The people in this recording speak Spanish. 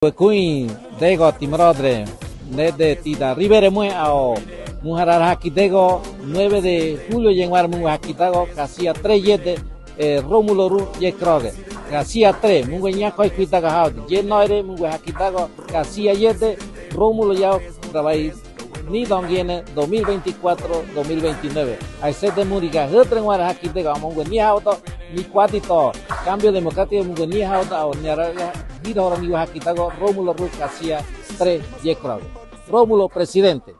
Kuin dego timrodre de tita ribere mue ao mujarar hakitego 9 de julio yenguar mungu hakitago kasia 3 yete eh, Ru ye kroge kasia 3 mungu nyako ikuitaga haudi ye noire mungu hakitago kasia yete Rómulo yao trabai ni dongiene 2024 2029 ai sete muriga cambio democrático o nyaraga Vida ahora mismo aquí Rómulo Ruz García 3 Rómulo presidente.